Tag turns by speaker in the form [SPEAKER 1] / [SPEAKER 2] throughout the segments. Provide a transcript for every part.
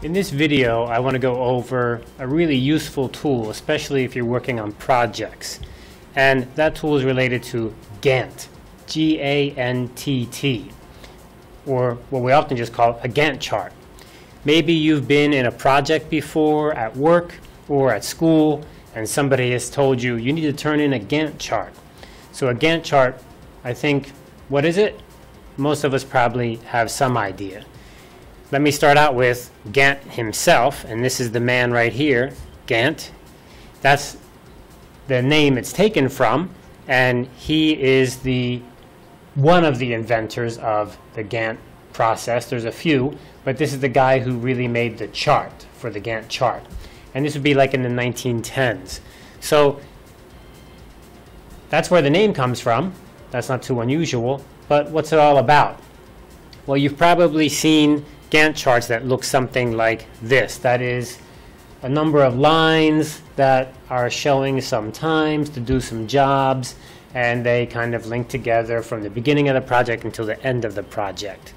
[SPEAKER 1] In this video, I want to go over a really useful tool, especially if you're working on projects. And that tool is related to Gantt, G-A-N-T-T, or what we often just call a Gantt chart. Maybe you've been in a project before at work or at school, and somebody has told you you need to turn in a Gantt chart. So a Gantt chart, I think, what is it? Most of us probably have some idea. Let me start out with Gantt himself, and this is the man right here, Gantt. That's the name it's taken from, and he is the one of the inventors of the Gantt process. There's a few, but this is the guy who really made the chart for the Gantt chart. And this would be like in the 1910s. So that's where the name comes from. That's not too unusual. But what's it all about? Well, you've probably seen Gantt charts that look something like this. That is a number of lines that are showing some times to do some jobs and they kind of link together from the beginning of the project until the end of the project.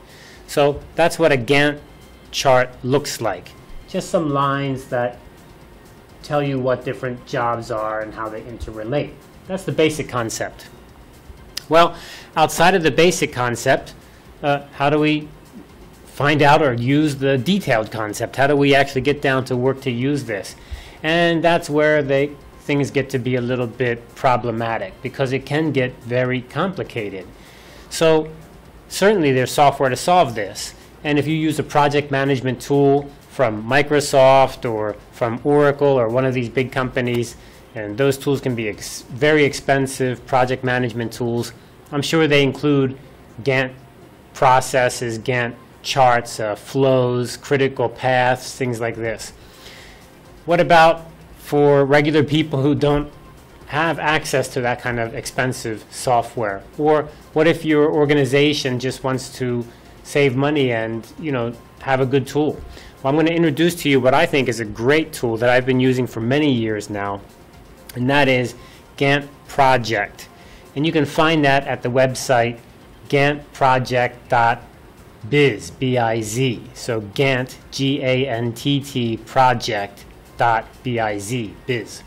[SPEAKER 1] So that's what a Gantt chart looks like. Just some lines that tell you what different jobs are and how they interrelate. That's the basic concept. Well, outside of the basic concept, uh, how do we find out or use the detailed concept. How do we actually get down to work to use this? And that's where they things get to be a little bit problematic because it can get very complicated. So certainly there's software to solve this. And if you use a project management tool from Microsoft or from Oracle or one of these big companies, and those tools can be ex very expensive project management tools. I'm sure they include Gantt processes, Gantt charts, uh, flows, critical paths, things like this. What about for regular people who don't have access to that kind of expensive software? Or what if your organization just wants to save money and, you know, have a good tool? Well, I'm going to introduce to you what I think is a great tool that I've been using for many years now, and that is Gantt Project. And you can find that at the website ganttproject.com biz. So Gantt, G-A-N-T-T, project dot B-I-Z, biz.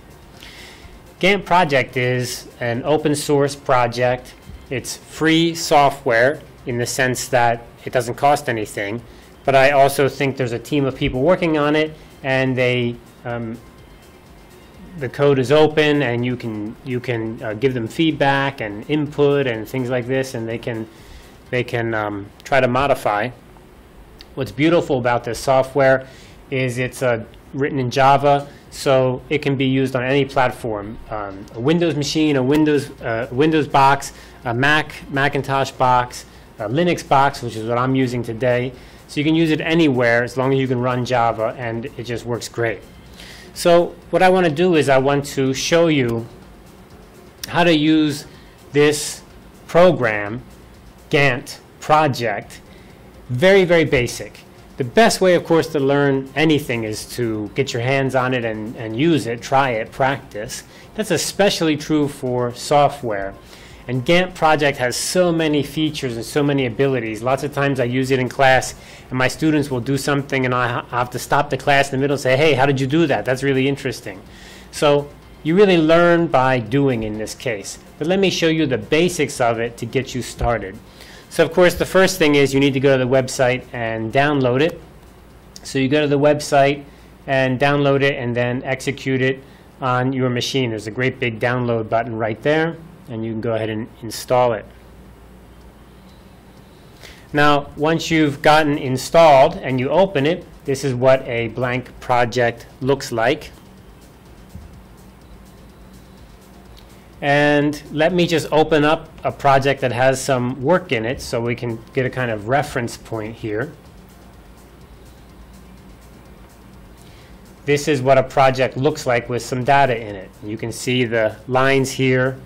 [SPEAKER 1] Gantt project is an open source project. It's free software in the sense that it doesn't cost anything, but I also think there's a team of people working on it and they um, the code is open and you can you can uh, give them feedback and input and things like this and they can they can um, try to modify. What's beautiful about this software is it's uh, written in Java, so it can be used on any platform. Um, a Windows machine, a Windows, uh, Windows box, a Mac, Macintosh box, a Linux box, which is what I'm using today. So you can use it anywhere as long as you can run Java, and it just works great. So what I want to do is I want to show you how to use this program Gantt project. Very, very basic. The best way, of course, to learn anything is to get your hands on it and, and use it, try it, practice. That's especially true for software. And Gantt project has so many features and so many abilities. Lots of times I use it in class and my students will do something and I have to stop the class in the middle and say, hey, how did you do that? That's really interesting. So you really learn by doing in this case. But let me show you the basics of it to get you started. So of course the first thing is you need to go to the website and download it. So you go to the website and download it and then execute it on your machine. There's a great big download button right there and you can go ahead and install it. Now once you've gotten installed and you open it, this is what a blank project looks like. And let me just open up a project that has some work in it so we can get a kind of reference point here. This is what a project looks like with some data in it. You can see the lines here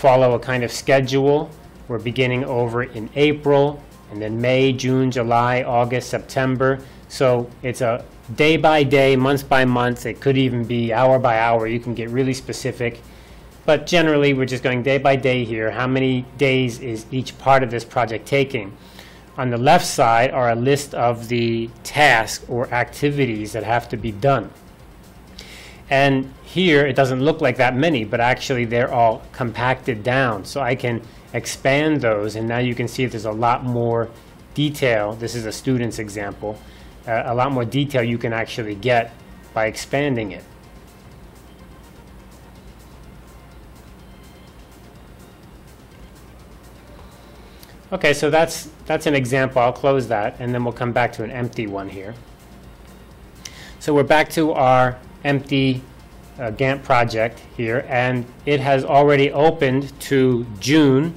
[SPEAKER 1] follow a kind of schedule. We're beginning over in April, and then May, June, July, August, September. So it's a day by day, month by month. It could even be hour by hour. You can get really specific but generally we're just going day by day here. How many days is each part of this project taking? On the left side are a list of the tasks or activities that have to be done. And here it doesn't look like that many, but actually they're all compacted down. So I can expand those, and now you can see there's a lot more detail. This is a student's example. Uh, a lot more detail you can actually get by expanding it. Okay, so that's, that's an example. I'll close that, and then we'll come back to an empty one here. So we're back to our empty uh, Gantt project here, and it has already opened to June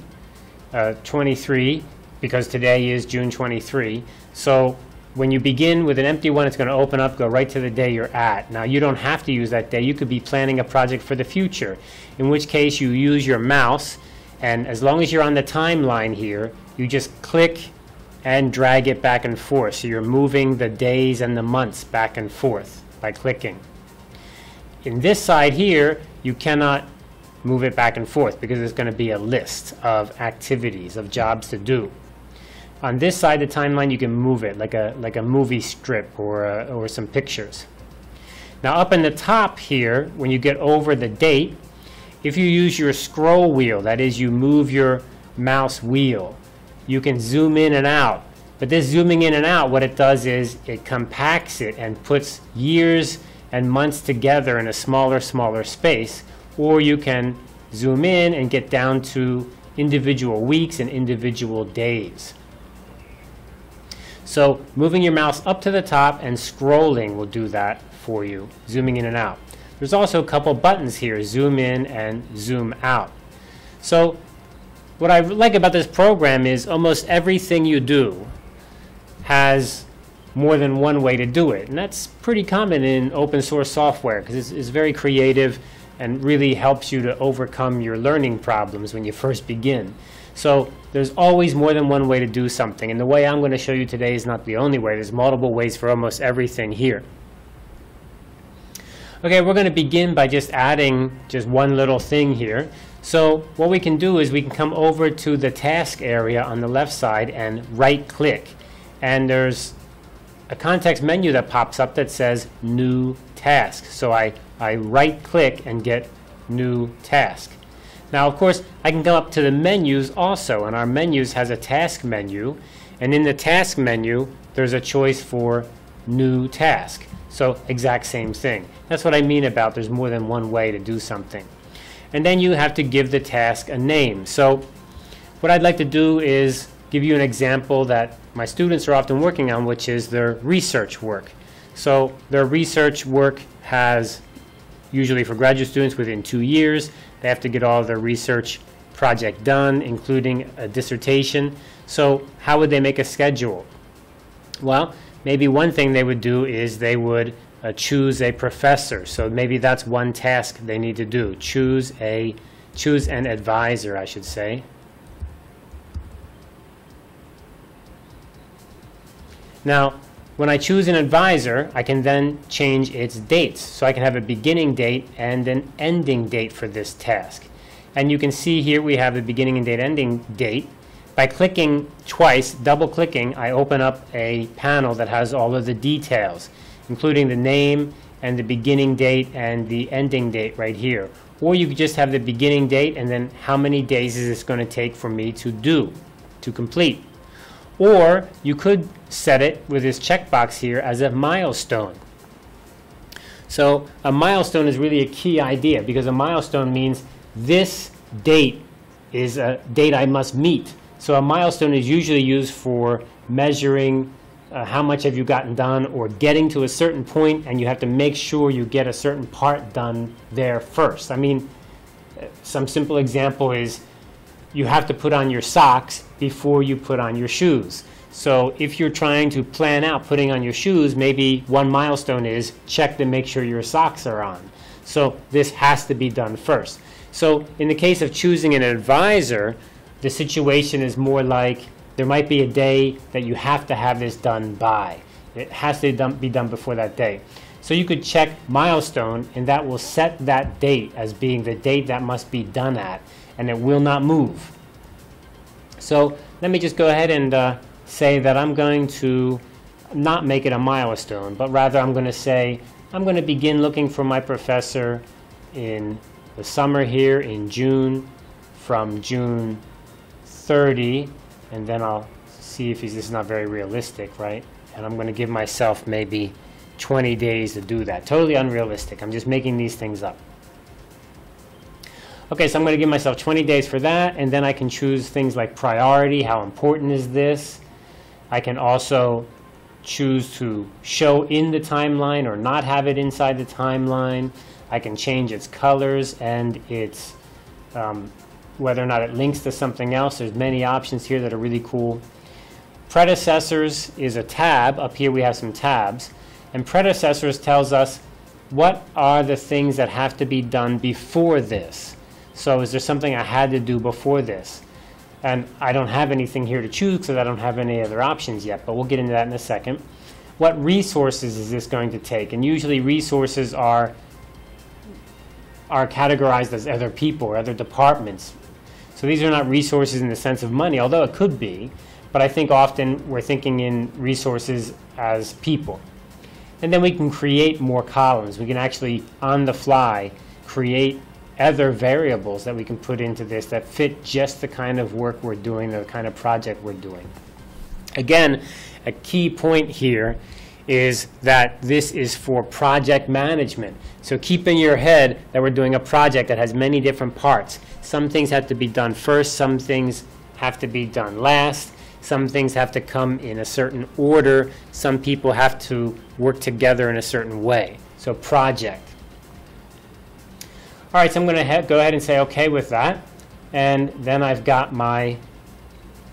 [SPEAKER 1] uh, 23, because today is June 23. So when you begin with an empty one, it's going to open up, go right to the day you're at. Now, you don't have to use that day. You could be planning a project for the future, in which case you use your mouse, and as long as you're on the timeline here, you just click and drag it back and forth. So you're moving the days and the months back and forth by clicking. In this side here, you cannot move it back and forth because there's going to be a list of activities, of jobs to do. On this side the timeline, you can move it like a, like a movie strip or, a, or some pictures. Now up in the top here, when you get over the date, if you use your scroll wheel, that is you move your mouse wheel, you can zoom in and out. But this zooming in and out, what it does is it compacts it and puts years and months together in a smaller, smaller space. Or you can zoom in and get down to individual weeks and individual days. So moving your mouse up to the top and scrolling will do that for you, zooming in and out. There's also a couple buttons here, zoom in and zoom out. So what I like about this program is almost everything you do has more than one way to do it. And that's pretty common in open source software because it's, it's, very creative and really helps you to overcome your learning problems when you first begin. So there's always more than one way to do something. And the way I'm going to show you today is not the only way. There's multiple ways for almost everything here. Okay, we're going to begin by just adding just one little thing here. So what we can do is we can come over to the task area on the left side and right click. And there's a context menu that pops up that says new task. So I, I right click and get new task. Now of course I can go up to the menus also and our menus has a task menu and in the task menu there's a choice for new task. So exact same thing. That's what I mean about there's more than one way to do something and then you have to give the task a name. So what I'd like to do is give you an example that my students are often working on, which is their research work. So their research work has, usually for graduate students within two years, they have to get all their research project done, including a dissertation. So how would they make a schedule? Well, maybe one thing they would do is they would uh, choose a professor. So maybe that's one task they need to do. Choose a choose an advisor, I should say. Now, when I choose an advisor, I can then change its dates. So I can have a beginning date and an ending date for this task. And you can see here we have a beginning and date ending date. By clicking twice, double clicking, I open up a panel that has all of the details including the name and the beginning date and the ending date right here. Or you could just have the beginning date and then how many days is this going to take for me to do, to complete. Or you could set it with this checkbox here as a milestone. So a milestone is really a key idea because a milestone means this date is a date I must meet. So a milestone is usually used for measuring uh, how much have you gotten done or getting to a certain point and you have to make sure you get a certain part done there first. I mean, some simple example is you have to put on your socks before you put on your shoes. So if you're trying to plan out putting on your shoes, maybe one milestone is check to make sure your socks are on. So this has to be done first. So in the case of choosing an advisor, the situation is more like there might be a day that you have to have this done by. It has to be done before that day. So you could check milestone, and that will set that date as being the date that must be done at, and it will not move. So let me just go ahead and uh, say that I'm going to not make it a milestone, but rather I'm going to say I'm going to begin looking for my professor in the summer here in June from June 30, and then I'll see if he's, this is not very realistic, right? And I'm going to give myself maybe 20 days to do that. Totally unrealistic. I'm just making these things up. Okay, so I'm going to give myself 20 days for that, and then I can choose things like priority, how important is this? I can also choose to show in the timeline or not have it inside the timeline. I can change its colors and its um, whether or not it links to something else. There's many options here that are really cool. Predecessors is a tab. Up here we have some tabs. And predecessors tells us what are the things that have to be done before this. So is there something I had to do before this? And I don't have anything here to choose because I don't have any other options yet, but we'll get into that in a second. What resources is this going to take? And usually resources are are categorized as other people or other departments. So these are not resources in the sense of money, although it could be, but I think often we're thinking in resources as people. And then we can create more columns. We can actually, on the fly, create other variables that we can put into this that fit just the kind of work we're doing, the kind of project we're doing. Again, a key point here is that this is for project management. So keep in your head that we're doing a project that has many different parts. Some things have to be done first, some things have to be done last, some things have to come in a certain order, some people have to work together in a certain way. So project. All right, so I'm going to go ahead and say OK with that. And then I've got my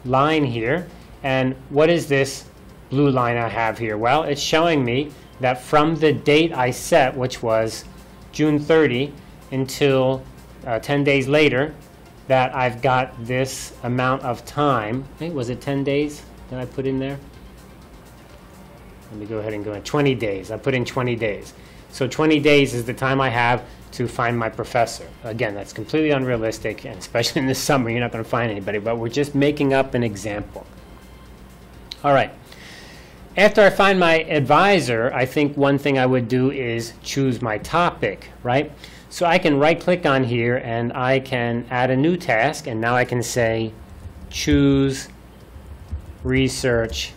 [SPEAKER 1] line here. And what is this blue line I have here? Well, it's showing me that from the date I set, which was June 30, until uh, 10 days later, that I've got this amount of time. Was it 10 days that I put in there? Let me go ahead and go in 20 days. I put in 20 days. So 20 days is the time I have to find my professor. Again, that's completely unrealistic, and especially in the summer, you're not going to find anybody, but we're just making up an example. All right. After I find my advisor, I think one thing I would do is choose my topic, right? So I can right click on here and I can add a new task, and now I can say choose research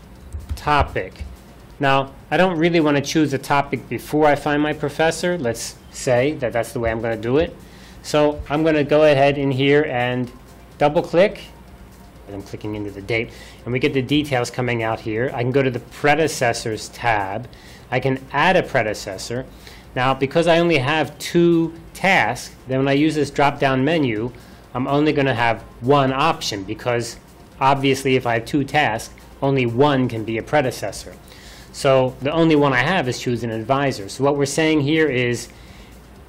[SPEAKER 1] topic. Now, I don't really want to choose a topic before I find my professor. Let's say that that's the way I'm going to do it. So I'm going to go ahead in here and double click. And I'm clicking into the date. And we get the details coming out here. I can go to the predecessors tab. I can add a predecessor. Now, because I only have two tasks, then when I use this drop-down menu, I'm only going to have one option because obviously if I have two tasks, only one can be a predecessor. So the only one I have is choose an advisor. So what we're saying here is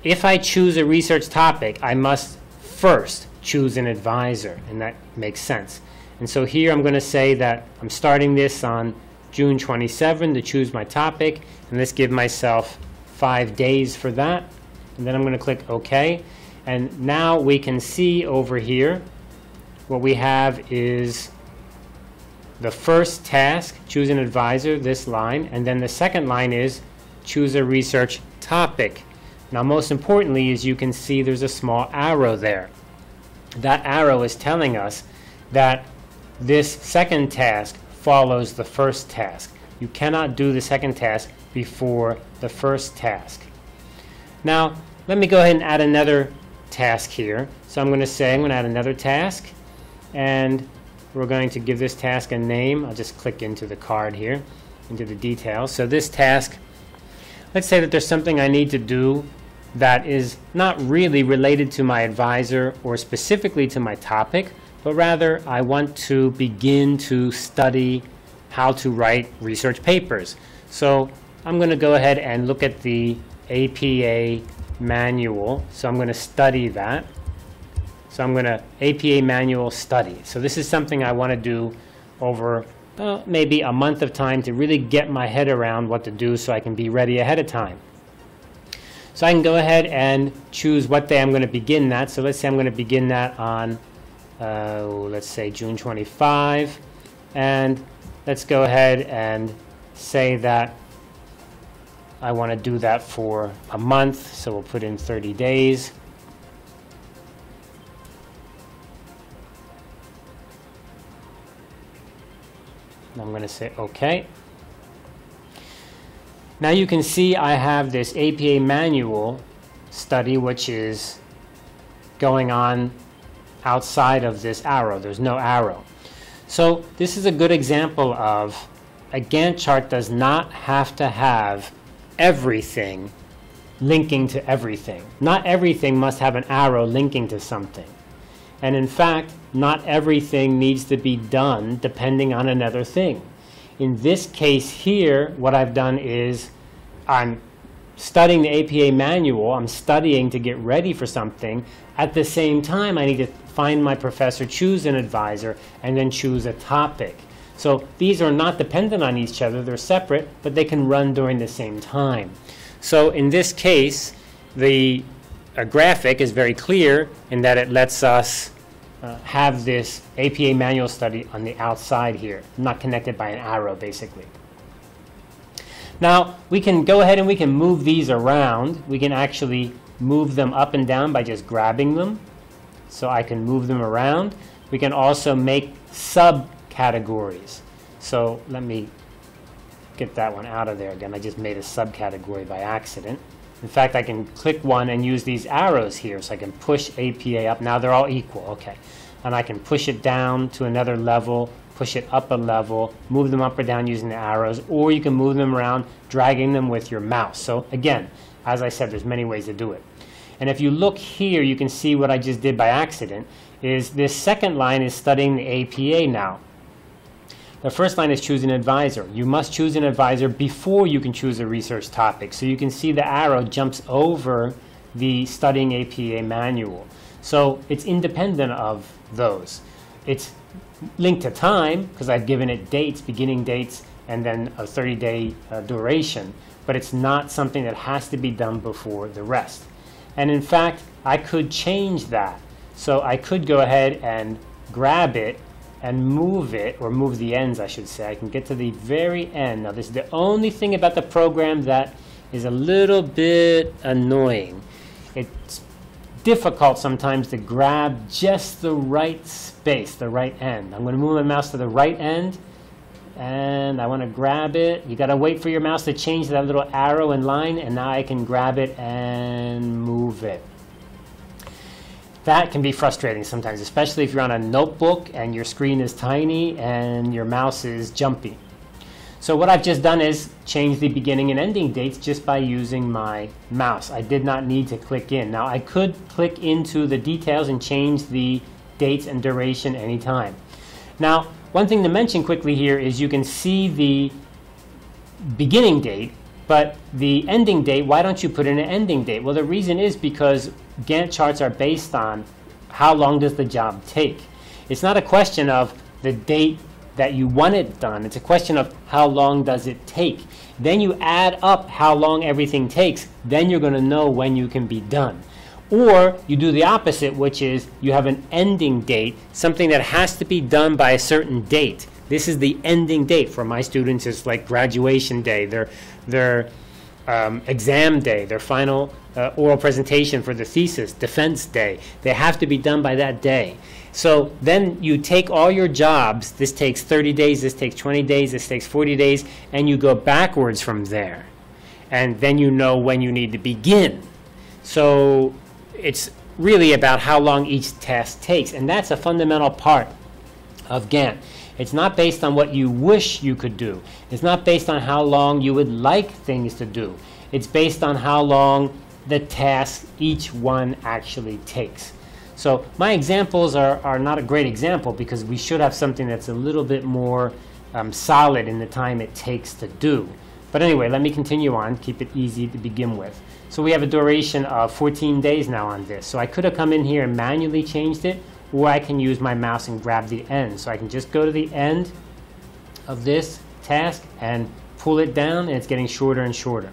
[SPEAKER 1] if I choose a research topic, I must first choose an advisor, and that makes sense. And so here I'm going to say that I'm starting this on June 27 to choose my topic, and let's give myself five days for that. And then I'm going to click OK. And now we can see over here what we have is the first task, choose an advisor, this line, and then the second line is choose a research topic. Now most importantly as you can see there's a small arrow there. That arrow is telling us that this second task follows the first task. You cannot do the second task before the first task. Now let me go ahead and add another task here. So I'm going to say I'm going to add another task and we're going to give this task a name. I'll just click into the card here, into the details. So this task let's say that there's something I need to do that is not really related to my advisor or specifically to my topic, but rather I want to begin to study how to write research papers. So I'm going to go ahead and look at the APA manual. So I'm going to study that. So I'm going to APA manual study. So this is something I want to do over uh, maybe a month of time to really get my head around what to do so I can be ready ahead of time. So I can go ahead and choose what day I'm going to begin that. So let's say I'm going to begin that on, uh, let's say June 25. And let's go ahead and say that I want to do that for a month. So we'll put in 30 days. I'm going to say OK. Now you can see I have this APA manual study which is going on outside of this arrow. There's no arrow. So this is a good example of a Gantt chart does not have to have everything linking to everything. Not everything must have an arrow linking to something. And in fact, not everything needs to be done depending on another thing. In this case here, what I've done is I'm studying the APA manual, I'm studying to get ready for something. At the same time, I need to find my professor, choose an advisor, and then choose a topic. So these are not dependent on each other, they're separate, but they can run during the same time. So in this case, the uh, graphic is very clear in that it lets us uh, have this APA manual study on the outside here, not connected by an arrow basically. Now we can go ahead and we can move these around. We can actually move them up and down by just grabbing them. So I can move them around. We can also make subcategories. So let me get that one out of there again. I just made a subcategory by accident. In fact, I can click one and use these arrows here. So I can push APA up. Now they're all equal. Okay. And I can push it down to another level, push it up a level, move them up or down using the arrows, or you can move them around dragging them with your mouse. So again, as I said, there's many ways to do it. And if you look here, you can see what I just did by accident, is this second line is studying the APA now. The first line is choose an advisor. You must choose an advisor before you can choose a research topic. So you can see the arrow jumps over the studying APA manual. So it's independent of those. It's linked to time because I've given it dates, beginning dates, and then a 30 day uh, duration, but it's not something that has to be done before the rest. And in fact, I could change that. So I could go ahead and grab it and move it, or move the ends, I should say. I can get to the very end. Now, this is the only thing about the program that is a little bit annoying. It's difficult sometimes to grab just the right space, the right end. I'm going to move my mouse to the right end, and I want to grab it. You got to wait for your mouse to change that little arrow and line, and now I can grab it and move it that can be frustrating sometimes, especially if you're on a notebook and your screen is tiny and your mouse is jumpy. So what I've just done is change the beginning and ending dates just by using my mouse. I did not need to click in. Now I could click into the details and change the dates and duration anytime. Now, one thing to mention quickly here is you can see the beginning date but the ending date, why don't you put in an ending date? Well, the reason is because Gantt charts are based on how long does the job take. It's not a question of the date that you want it done. It's a question of how long does it take. Then you add up how long everything takes. Then you're going to know when you can be done. Or you do the opposite, which is you have an ending date, something that has to be done by a certain date. This is the ending date for my students. It's like graduation day, their their um, exam day, their final uh, oral presentation for the thesis, defense day. They have to be done by that day. So then you take all your jobs. This takes 30 days. This takes 20 days. This takes 40 days, and you go backwards from there, and then you know when you need to begin. So it's really about how long each task takes, and that's a fundamental part of Gantt. It's not based on what you wish you could do. It's not based on how long you would like things to do. It's based on how long the task each one actually takes. So my examples are, are not a great example because we should have something that's a little bit more um, solid in the time it takes to do. But anyway, let me continue on, keep it easy to begin with. So we have a duration of 14 days now on this. So I could have come in here and manually changed it, or I can use my mouse and grab the end. So I can just go to the end of this task and pull it down and it's getting shorter and shorter.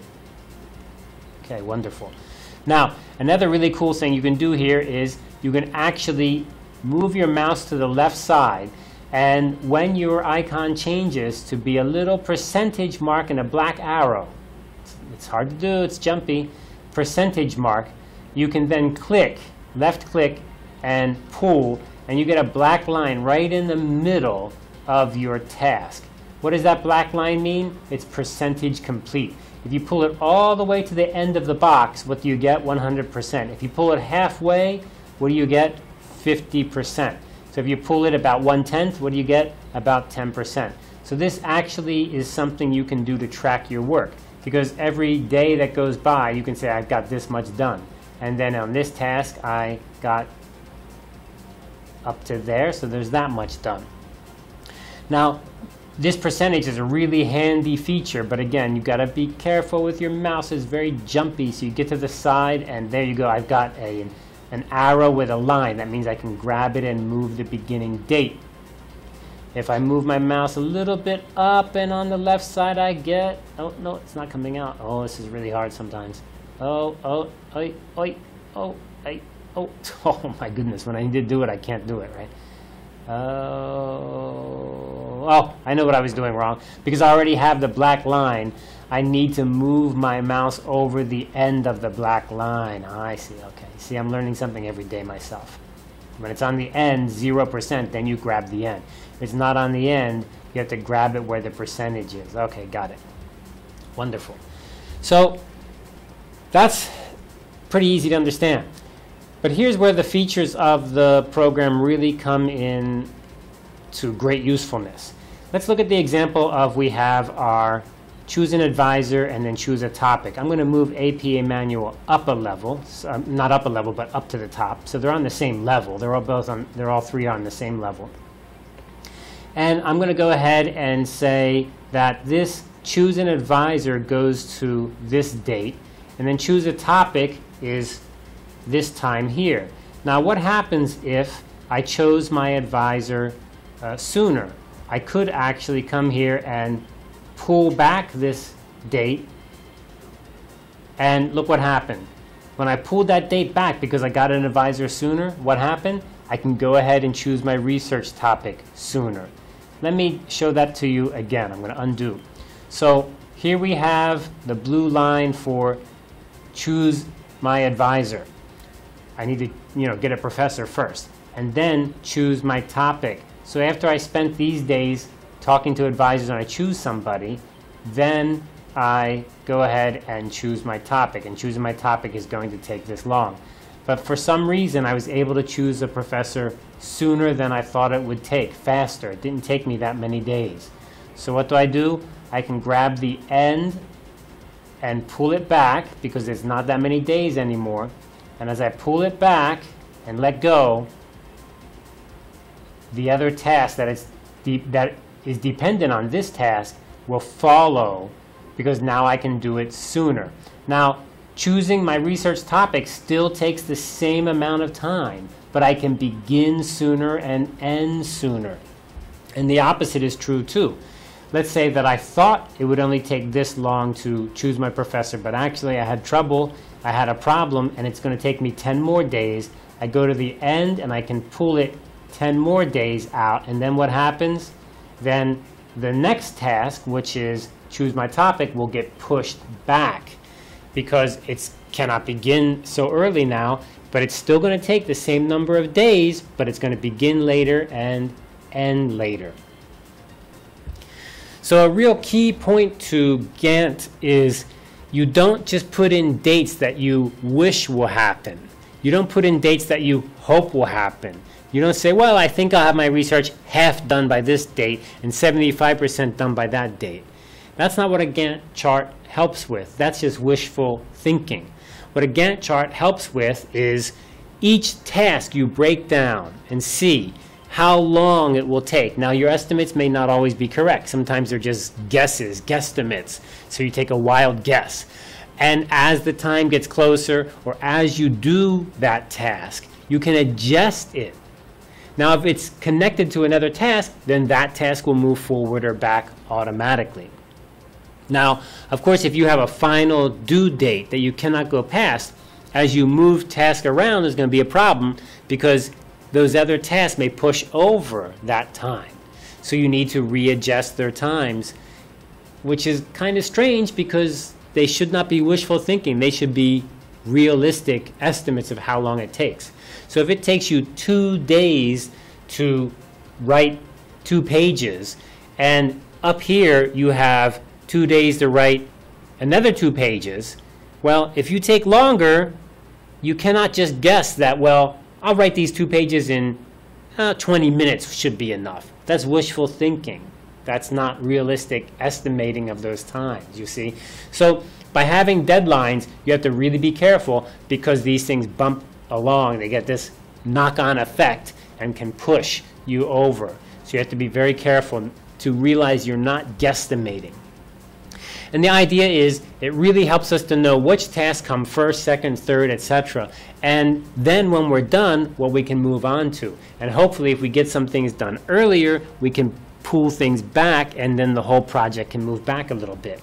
[SPEAKER 1] Okay, wonderful. Now, another really cool thing you can do here is you can actually move your mouse to the left side and when your icon changes to be a little percentage mark and a black arrow, it's hard to do, it's jumpy, percentage mark, you can then click, left click, and pull, and you get a black line right in the middle of your task. What does that black line mean? It's percentage complete. If you pull it all the way to the end of the box, what do you get? 100%. If you pull it halfway, what do you get? 50%. So if you pull it about one-tenth, what do you get? About 10%. So this actually is something you can do to track your work because every day that goes by, you can say, I've got this much done. And then on this task, I got up to there, so there's that much done. Now, this percentage is a really handy feature, but again, you've got to be careful with your mouse. It's very jumpy, so you get to the side, and there you go. I've got a, an arrow with a line. That means I can grab it and move the beginning date. If I move my mouse a little bit up and on the left side I get, oh no, it's not coming out. Oh, this is really hard sometimes. Oh, oh, oi, oi, oh, I, oh, oh my goodness, when I need to do it, I can't do it, right? Oh, oh, I know what I was doing wrong. Because I already have the black line, I need to move my mouse over the end of the black line. Ah, I see, okay. See, I'm learning something every day myself. When it's on the end, 0%, then you grab the end. If it's not on the end, you have to grab it where the percentage is. Okay, got it. Wonderful. So that's pretty easy to understand. But here's where the features of the program really come in to great usefulness. Let's look at the example of we have our choose an advisor, and then choose a topic. I'm going to move APA manual up a level, so, um, not up a level, but up to the top. So they're on the same level. They're all both on, they're all three on the same level. And I'm going to go ahead and say that this choose an advisor goes to this date, and then choose a topic is this time here. Now what happens if I chose my advisor uh, sooner? I could actually come here and pull back this date and look what happened. When I pulled that date back because I got an advisor sooner, what happened? I can go ahead and choose my research topic sooner. Let me show that to you again. I'm going to undo. So here we have the blue line for choose my advisor. I need to you know, get a professor first and then choose my topic. So after I spent these days talking to advisors and I choose somebody, then I go ahead and choose my topic. And choosing my topic is going to take this long. But for some reason, I was able to choose a professor sooner than I thought it would take, faster. It didn't take me that many days. So what do I do? I can grab the end and pull it back because there's not that many days anymore. And as I pull it back and let go, the other task that is deep, that is dependent on this task will follow because now I can do it sooner. Now, choosing my research topic still takes the same amount of time, but I can begin sooner and end sooner. And the opposite is true too. Let's say that I thought it would only take this long to choose my professor, but actually I had trouble, I had a problem, and it's going to take me 10 more days. I go to the end and I can pull it 10 more days out, and then what happens? then the next task, which is choose my topic, will get pushed back because it cannot begin so early now, but it's still going to take the same number of days, but it's going to begin later and end later. So a real key point to Gantt is you don't just put in dates that you wish will happen. You don't put in dates that you hope will happen. You don't say, well, I think I'll have my research half done by this date and 75% done by that date. That's not what a Gantt chart helps with. That's just wishful thinking. What a Gantt chart helps with is each task you break down and see how long it will take. Now, your estimates may not always be correct. Sometimes they're just guesses, guesstimates. So you take a wild guess. And as the time gets closer, or as you do that task, you can adjust it now, if it's connected to another task, then that task will move forward or back automatically. Now, of course, if you have a final due date that you cannot go past, as you move task around, there's going to be a problem because those other tasks may push over that time. So you need to readjust their times, which is kind of strange because they should not be wishful thinking. They should be realistic estimates of how long it takes. So if it takes you two days to write two pages, and up here you have two days to write another two pages, well, if you take longer, you cannot just guess that, well, I'll write these two pages in uh, 20 minutes should be enough. That's wishful thinking. That's not realistic estimating of those times, you see. So by having deadlines, you have to really be careful because these things bump along. They get this knock-on effect and can push you over. So you have to be very careful to realize you're not guesstimating. And the idea is it really helps us to know which tasks come first, second, third, etc. And then when we're done, what we can move on to. And hopefully if we get some things done earlier, we can pull things back and then the whole project can move back a little bit.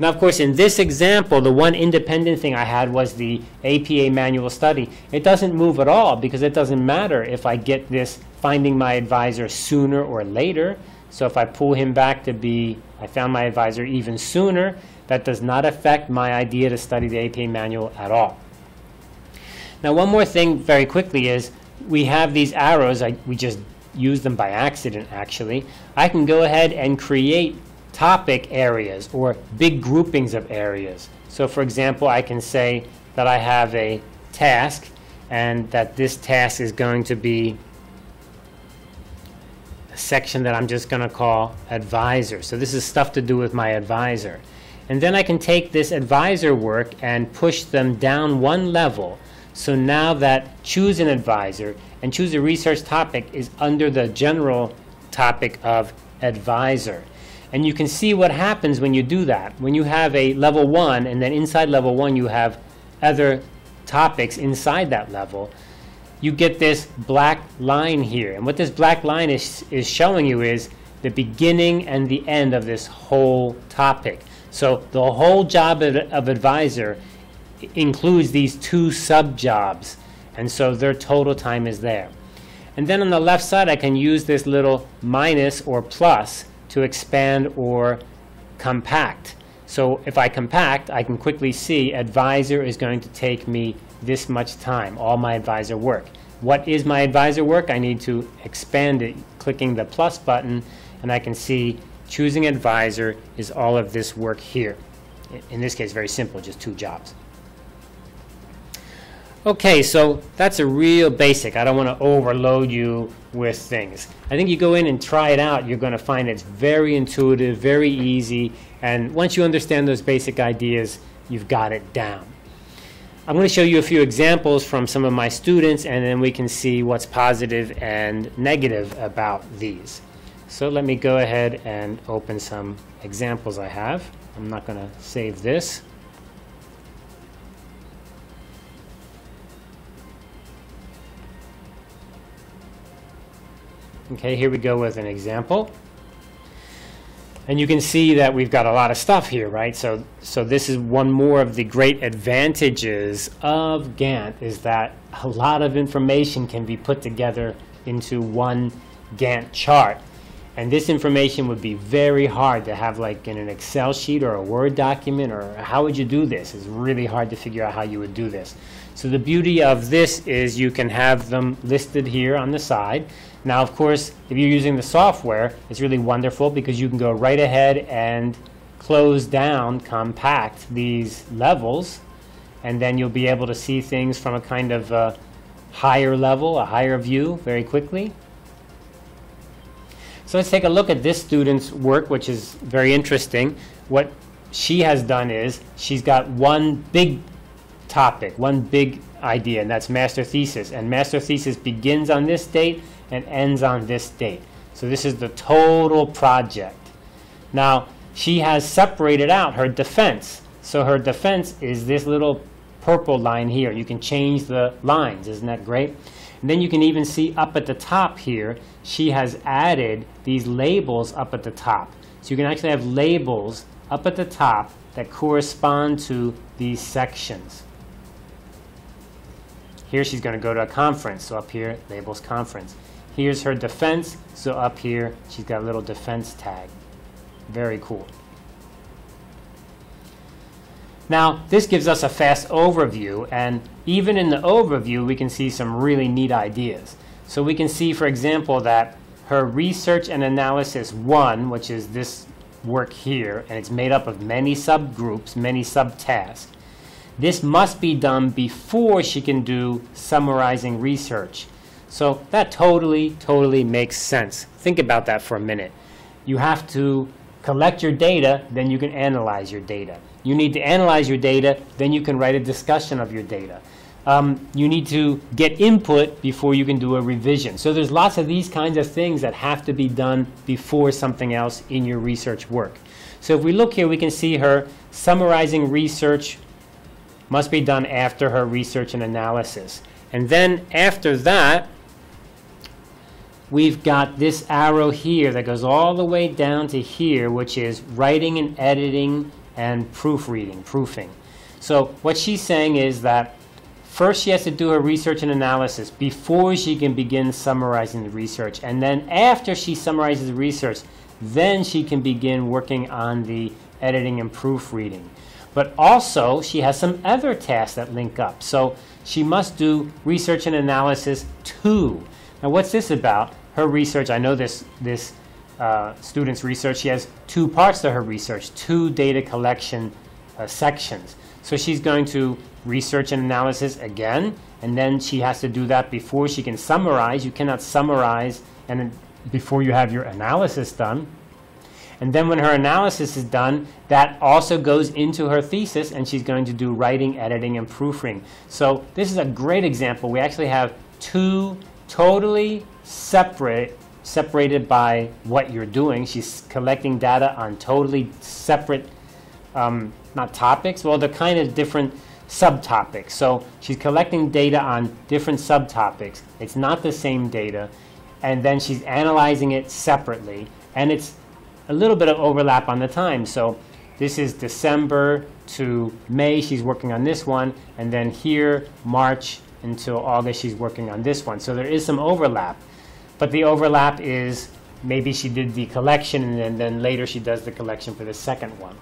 [SPEAKER 1] Now, of course, in this example, the one independent thing I had was the APA manual study. It doesn't move at all because it doesn't matter if I get this finding my advisor sooner or later. So if I pull him back to be, I found my advisor even sooner, that does not affect my idea to study the APA manual at all. Now, one more thing very quickly is we have these arrows. I, we just used them by accident, actually. I can go ahead and create topic areas or big groupings of areas. So for example, I can say that I have a task and that this task is going to be a section that I'm just going to call advisor. So this is stuff to do with my advisor. And then I can take this advisor work and push them down one level. So now that choose an advisor and choose a research topic is under the general topic of advisor. And you can see what happens when you do that. When you have a level one, and then inside level one, you have other topics inside that level, you get this black line here. And what this black line is, is showing you is the beginning and the end of this whole topic. So the whole job of, of advisor includes these two sub jobs. And so their total time is there. And then on the left side, I can use this little minus or plus to expand or compact. So if I compact, I can quickly see advisor is going to take me this much time, all my advisor work. What is my advisor work? I need to expand it, clicking the plus button, and I can see choosing advisor is all of this work here. In this case, very simple, just two jobs. Okay, so that's a real basic. I don't want to overload you with things. I think you go in and try it out, you're going to find it's very intuitive, very easy, and once you understand those basic ideas, you've got it down. I'm going to show you a few examples from some of my students, and then we can see what's positive and negative about these. So let me go ahead and open some examples I have. I'm not going to save this. Okay, here we go with an example. And you can see that we've got a lot of stuff here, right? So, so this is one more of the great advantages of Gantt is that a lot of information can be put together into one Gantt chart. And this information would be very hard to have like in an Excel sheet or a Word document or how would you do this? It's really hard to figure out how you would do this. So the beauty of this is you can have them listed here on the side. Now, of course, if you're using the software, it's really wonderful because you can go right ahead and close down, compact these levels, and then you'll be able to see things from a kind of uh, higher level, a higher view very quickly. So let's take a look at this student's work, which is very interesting. What she has done is she's got one big topic, one big idea, and that's master thesis. And master thesis begins on this date and ends on this date. So this is the total project. Now, she has separated out her defense. So her defense is this little purple line here. You can change the lines. Isn't that great? And then you can even see up at the top here, she has added these labels up at the top. So you can actually have labels up at the top that correspond to these sections. Here she's going to go to a conference, so up here labels conference. Here's her defense, so up here she's got a little defense tag. Very cool. Now, this gives us a fast overview, and even in the overview, we can see some really neat ideas. So we can see, for example, that her research and analysis one, which is this work here, and it's made up of many subgroups, many subtasks. This must be done before she can do summarizing research. So that totally, totally makes sense. Think about that for a minute. You have to collect your data, then you can analyze your data. You need to analyze your data, then you can write a discussion of your data. Um, you need to get input before you can do a revision. So there's lots of these kinds of things that have to be done before something else in your research work. So if we look here, we can see her summarizing research must be done after her research and analysis. And then after that, we've got this arrow here that goes all the way down to here, which is writing and editing and proofreading, proofing. So what she's saying is that first she has to do her research and analysis before she can begin summarizing the research. And then after she summarizes the research, then she can begin working on the editing and proofreading. But also, she has some other tasks that link up. So she must do research and analysis too. Now, what's this about? Her research, I know this, this uh, student's research, she has two parts to her research, two data collection uh, sections. So she's going to research and analysis again, and then she has to do that before she can summarize. You cannot summarize and before you have your analysis done. And then when her analysis is done, that also goes into her thesis, and she's going to do writing, editing, and proofing. So this is a great example. We actually have two totally separate separated by what you're doing. She's collecting data on totally separate, um, not topics, well, they're kind of different subtopics. So she's collecting data on different subtopics. It's not the same data. And then she's analyzing it separately. And it's a little bit of overlap on the time. So this is December to May, she's working on this one. And then here, March until August, she's working on this one. So there is some overlap. But the overlap is maybe she did the collection and then, then later she does the collection for the second one.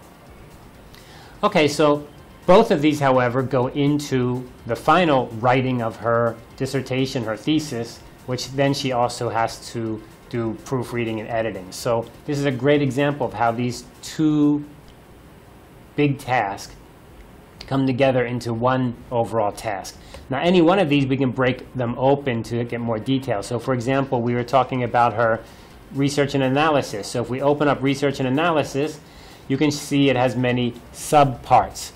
[SPEAKER 1] Okay, so both of these, however, go into the final writing of her dissertation, her thesis, which then she also has to do proofreading and editing. So this is a great example of how these two big tasks come together into one overall task. Now, any one of these, we can break them open to get more detail. So, for example, we were talking about her research and analysis. So, if we open up research and analysis, you can see it has many subparts.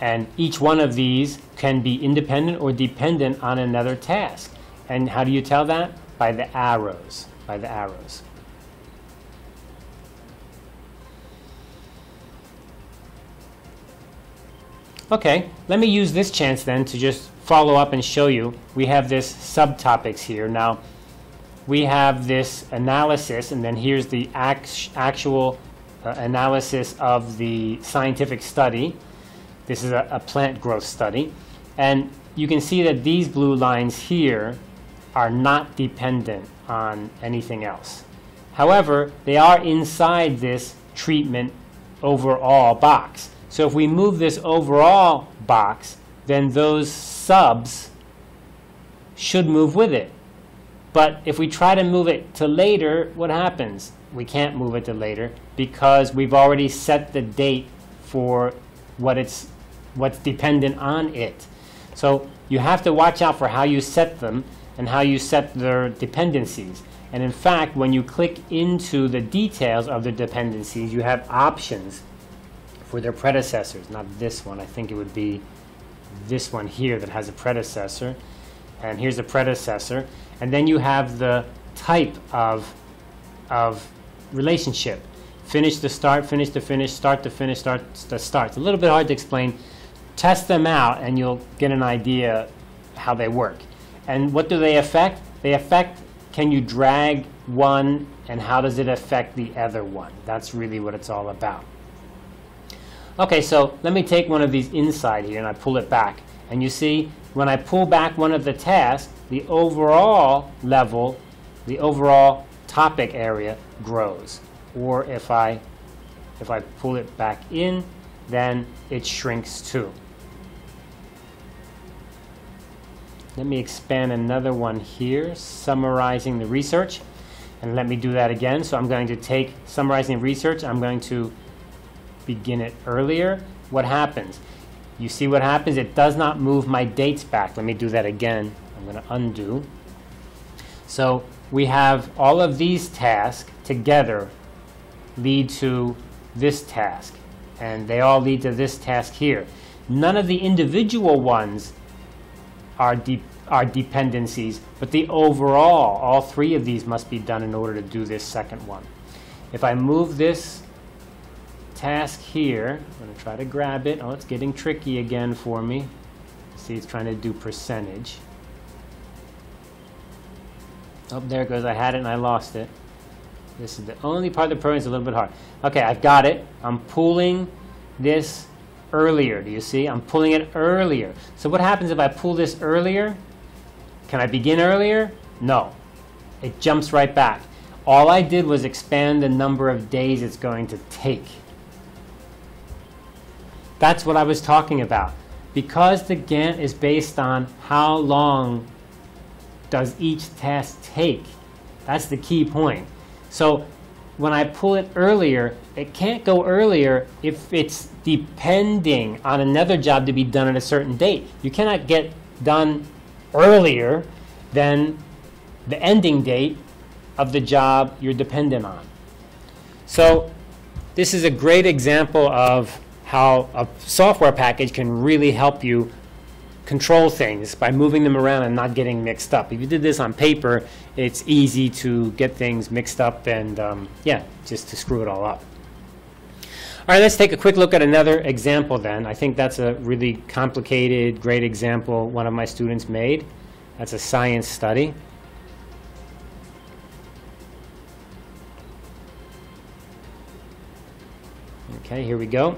[SPEAKER 1] And each one of these can be independent or dependent on another task. And how do you tell that? By the arrows. By the arrows. Okay, let me use this chance then to just follow up and show you. We have this subtopics here. Now, we have this analysis, and then here's the act actual uh, analysis of the scientific study. This is a, a plant growth study. And you can see that these blue lines here are not dependent on anything else. However, they are inside this treatment overall box. So if we move this overall box, then those subs should move with it. But if we try to move it to later, what happens? We can't move it to later because we've already set the date for what it's what's dependent on it. So you have to watch out for how you set them and how you set their dependencies. And in fact, when you click into the details of the dependencies, you have options for their predecessors, not this one. I think it would be this one here that has a predecessor. And here's a predecessor. And then you have the type of, of relationship. Finish to start, finish to finish, start to finish, start to start. It's a little bit hard to explain. Test them out and you'll get an idea how they work. And what do they affect? They affect can you drag one and how does it affect the other one? That's really what it's all about. Okay, so let me take one of these inside here and I pull it back. And you see when I pull back one of the tasks, the overall level, the overall topic area grows. Or if I, if I pull it back in, then it shrinks too. Let me expand another one here, summarizing the research. And let me do that again. So I'm going to take summarizing research. I'm going to begin it earlier. What happens? You see what happens? It does not move my dates back. Let me do that again. I'm going to undo. So we have all of these tasks together lead to this task. And they all lead to this task here. None of the individual ones are, de are dependencies, but the overall, all three of these must be done in order to do this second one. If I move this task here, I'm going to try to grab it. Oh, it's getting tricky again for me. See, it's trying to do percentage. Oh, there it goes. I had it and I lost it. This is the only part of the program that's a little bit hard. Okay, I've got it. I'm pulling this earlier. Do you see? I'm pulling it earlier. So what happens if I pull this earlier? Can I begin earlier? No. It jumps right back. All I did was expand the number of days it's going to take. That's what I was talking about. Because the Gantt is based on how long does each task take, that's the key point. So when I pull it earlier, it can't go earlier if it's depending on another job to be done at a certain date. You cannot get done earlier than the ending date of the job you're dependent on. So this is a great example of how a software package can really help you control things by moving them around and not getting mixed up. If you did this on paper, it's easy to get things mixed up and, um, yeah, just to screw it all up. All right, let's take a quick look at another example then. I think that's a really complicated, great example one of my students made. That's a science study. Okay, here we go.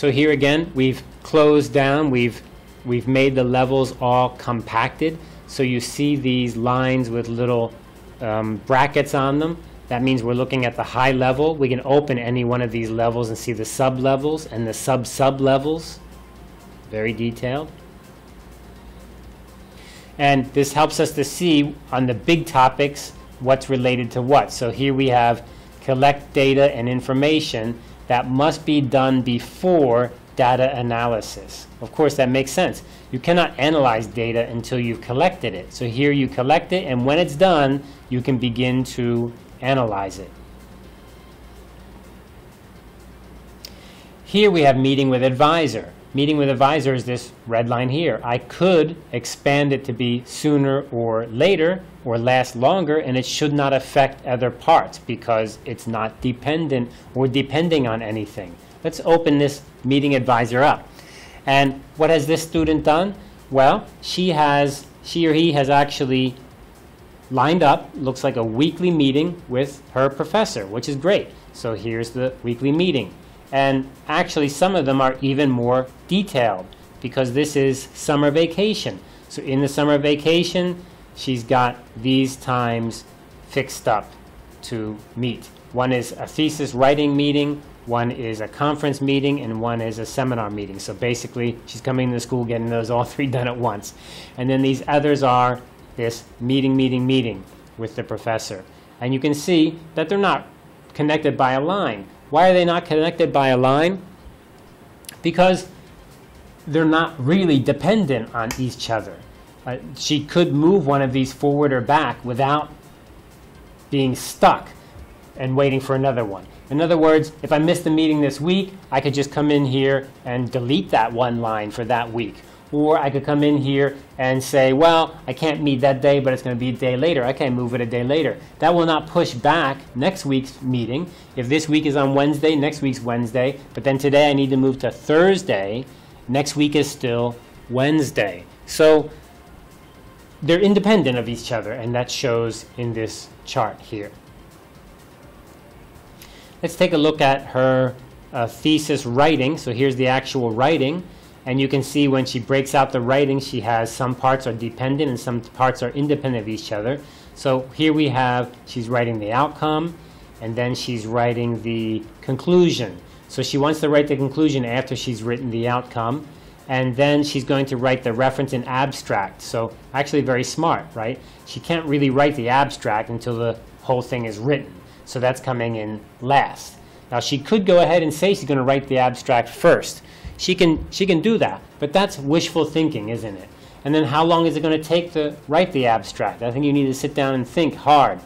[SPEAKER 1] So here again, we've closed down, we've, we've made the levels all compacted. So you see these lines with little um, brackets on them. That means we're looking at the high level. We can open any one of these levels and see the sub-levels and the sub-sub-levels. Very detailed. And this helps us to see on the big topics what's related to what. So here we have collect data and information that must be done before data analysis. Of course, that makes sense. You cannot analyze data until you've collected it. So here you collect it, and when it's done, you can begin to analyze it. Here we have meeting with advisor. Meeting with advisor is this red line here. I could expand it to be sooner or later, or last longer, and it should not affect other parts because it's not dependent or depending on anything. Let's open this meeting advisor up. And what has this student done? Well, she has, she or he has actually lined up, looks like a weekly meeting with her professor, which is great. So here's the weekly meeting. And actually, some of them are even more detailed because this is summer vacation. So in the summer vacation, she's got these times fixed up to meet. One is a thesis writing meeting, one is a conference meeting, and one is a seminar meeting. So basically, she's coming to the school getting those all three done at once. And then these others are this meeting, meeting, meeting with the professor. And you can see that they're not connected by a line. Why are they not connected by a line? Because they're not really dependent on each other. Uh, she could move one of these forward or back without being stuck and waiting for another one. In other words, if I missed the meeting this week, I could just come in here and delete that one line for that week. Or I could come in here and say, well, I can't meet that day, but it's going to be a day later. I can move it a day later. That will not push back next week's meeting. If this week is on Wednesday, next week's Wednesday. But then today I need to move to Thursday. Next week is still Wednesday. So they're independent of each other, and that shows in this chart here. Let's take a look at her uh, thesis writing. So here's the actual writing. And you can see when she breaks out the writing, she has some parts are dependent and some parts are independent of each other. So here we have, she's writing the outcome, and then she's writing the conclusion. So she wants to write the conclusion after she's written the outcome, and then she's going to write the reference in abstract. So actually very smart, right? She can't really write the abstract until the whole thing is written. So that's coming in last. Now she could go ahead and say she's going to write the abstract first. She can, she can do that, but that's wishful thinking, isn't it? And then how long is it going to take to write the abstract? I think you need to sit down and think hard.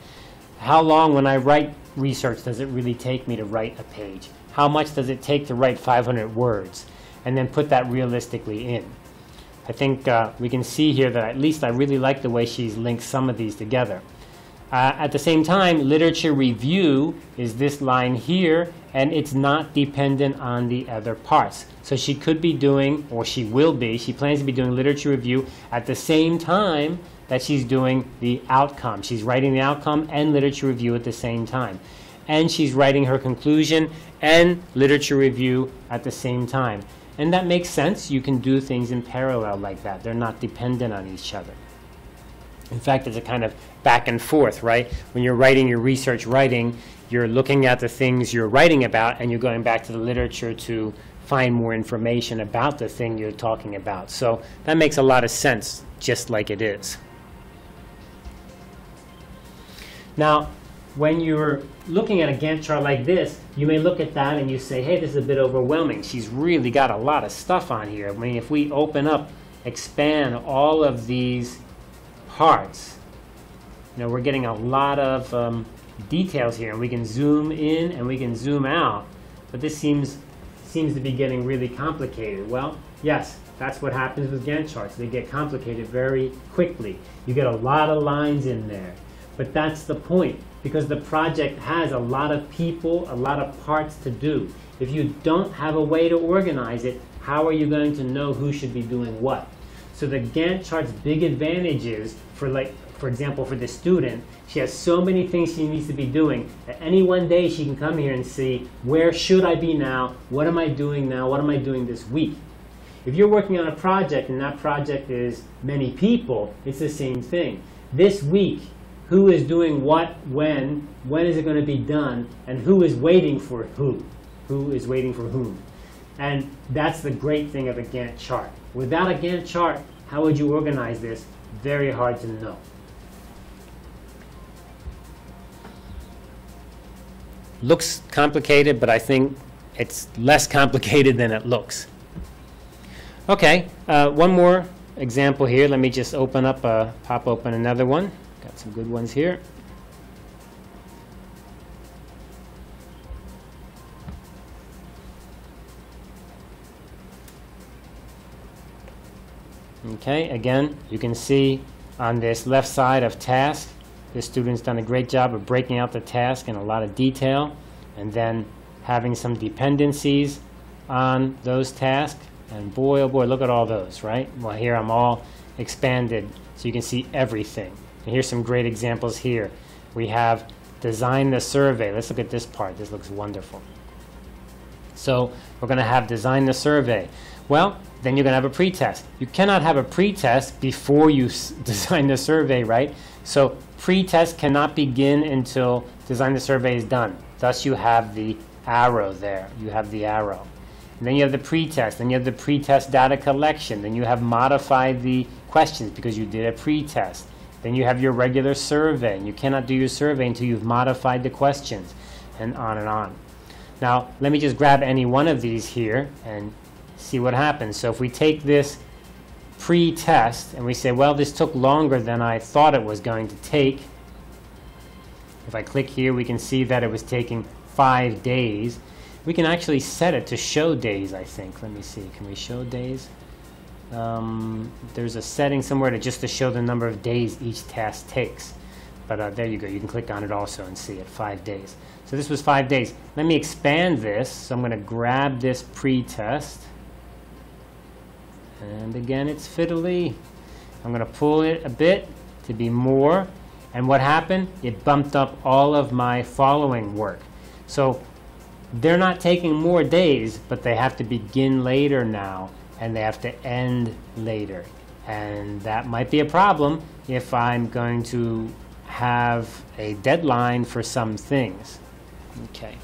[SPEAKER 1] How long, when I write research, does it really take me to write a page? How much does it take to write 500 words? And then put that realistically in. I think uh, we can see here that at least I really like the way she's linked some of these together. Uh, at the same time, literature review is this line here, and it's not dependent on the other parts. So she could be doing, or she will be, she plans to be doing literature review at the same time that she's doing the outcome. She's writing the outcome and literature review at the same time. And she's writing her conclusion and literature review at the same time. And that makes sense. You can do things in parallel like that. They're not dependent on each other. In fact, it's a kind of back and forth, right? When you're writing your research writing, you're looking at the things you're writing about and you're going back to the literature to find more information about the thing you're talking about. So that makes a lot of sense, just like it is. Now, when you're looking at a Gantt chart like this, you may look at that and you say, hey, this is a bit overwhelming. She's really got a lot of stuff on here. I mean, if we open up, expand all of these parts. Know, we're getting a lot of um, details here, we can zoom in and we can zoom out, but this seems seems to be getting really complicated. Well, yes, that's what happens with Gantt charts. They get complicated very quickly. You get a lot of lines in there, but that's the point because the project has a lot of people, a lot of parts to do. If you don't have a way to organize it, how are you going to know who should be doing what? So the Gantt chart's big advantage is for like, for example, for the student, she has so many things she needs to be doing that any one day she can come here and see where should I be now? What am I doing now? What am I doing this week? If you're working on a project and that project is many people, it's the same thing. This week, who is doing what, when, when is it going to be done, and who is waiting for who? Who is waiting for whom? And that's the great thing of a Gantt chart. Without a Gantt chart, how would you organize this? Very hard to know. Looks complicated, but I think it's less complicated than it looks. Okay, uh, one more example here. Let me just open up, uh, pop open another one. Got some good ones here. Okay, again, you can see on this left side of task, the student's done a great job of breaking out the task in a lot of detail and then having some dependencies on those tasks. And boy, oh boy, look at all those, right? Well, here I'm all expanded so you can see everything. And here's some great examples here. We have design the survey. Let's look at this part. This looks wonderful. So we're going to have design the survey. Well, then you're going to have a pretest. You cannot have a pretest before you design the survey, right? So pretest cannot begin until design the survey is done. Thus you have the arrow there. You have the arrow. And then you have the pretest. Then you have the pretest data collection. Then you have modified the questions because you did a pretest. Then you have your regular survey. And you cannot do your survey until you've modified the questions and on and on. Now, let me just grab any one of these here and see what happens. So if we take this pre-test and we say, well, this took longer than I thought it was going to take. If I click here, we can see that it was taking five days. We can actually set it to show days, I think. Let me see. Can we show days? Um, there's a setting somewhere to just to show the number of days each task takes. But uh, there you go. You can click on it also and see it, five days. So this was five days. Let me expand this. So I'm going to grab this pre-test. And again, it's fiddly. I'm going to pull it a bit to be more. And what happened? It bumped up all of my following work. So they're not taking more days, but they have to begin later now. and they have to end later. And that might be a problem if I'm going to have a deadline for some things. Okay.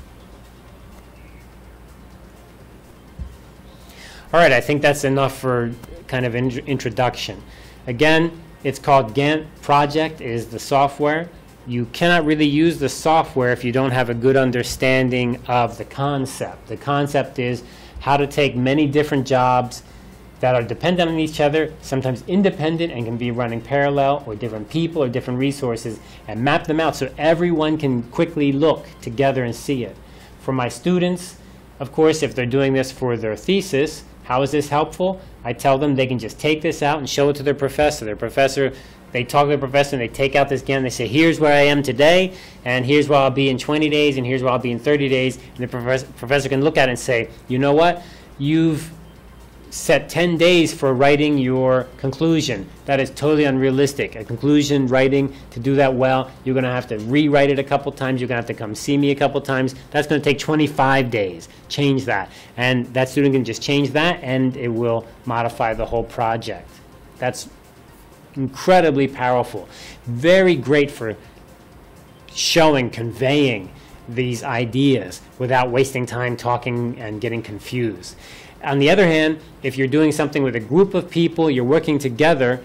[SPEAKER 1] All right, I think that's enough for kind of in introduction. Again, it's called Gantt Project is the software. You cannot really use the software if you don't have a good understanding of the concept. The concept is how to take many different jobs that are dependent on each other, sometimes independent and can be running parallel, or different people or different resources, and map them out so everyone can quickly look together and see it. For my students, of course, if they're doing this for their thesis, how is this helpful? I tell them they can just take this out and show it to their professor. Their professor, they talk to their professor and they take out this Gantt. They say, here's where I am today, and here's where I'll be in 20 days, and here's where I'll be in 30 days. And the professor, professor can look at it and say, you know what? You've set 10 days for writing your conclusion. That is totally unrealistic. A conclusion writing, to do that well, you're going to have to rewrite it a couple times. You're going to have to come see me a couple times. That's going to take 25 days. Change that. And that student can just change that and it will modify the whole project. That's incredibly powerful. Very great for showing, conveying these ideas without wasting time talking and getting confused. On the other hand, if you're doing something with a group of people, you're working together,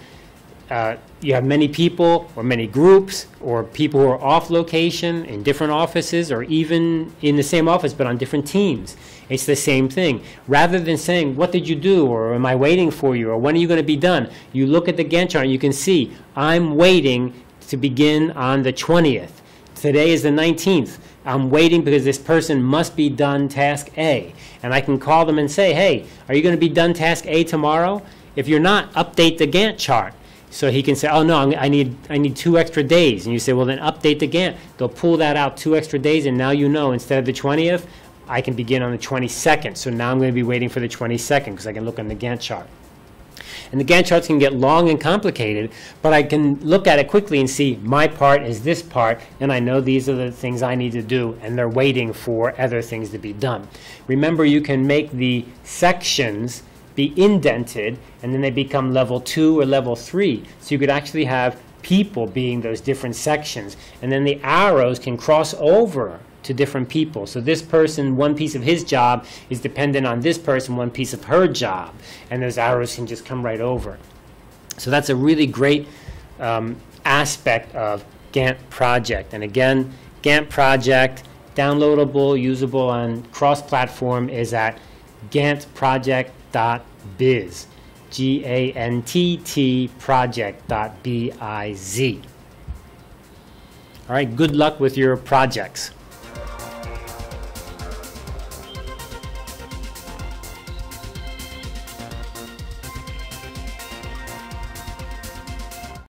[SPEAKER 1] uh, you have many people or many groups or people who are off location in different offices or even in the same office but on different teams. It's the same thing. Rather than saying, what did you do or am I waiting for you or when are you going to be done, you look at the Gantt chart and you can see, I'm waiting to begin on the 20th. Today is the 19th. I'm waiting because this person must be done task A. And I can call them and say, hey, are you going to be done task A tomorrow? If you're not, update the Gantt chart. So he can say, oh no, I need, I need two extra days. And you say, well then update the Gantt. They'll pull that out two extra days and now you know instead of the 20th, I can begin on the 22nd. So now I'm going to be waiting for the 22nd because I can look on the Gantt chart. And the Gantt charts can get long and complicated, but I can look at it quickly and see my part is this part, and I know these are the things I need to do, and they're waiting for other things to be done. Remember, you can make the sections be indented, and then they become level two or level three. So you could actually have people being those different sections, and then the arrows can cross over to different people. So this person, one piece of his job is dependent on this person, one piece of her job, and those arrows can just come right over. So that's a really great um, aspect of Gantt Project. And again, Gantt Project, downloadable, usable on cross-platform, is at ganttproject.biz. G-A-N-T-T project.biz. All right, good luck with your projects.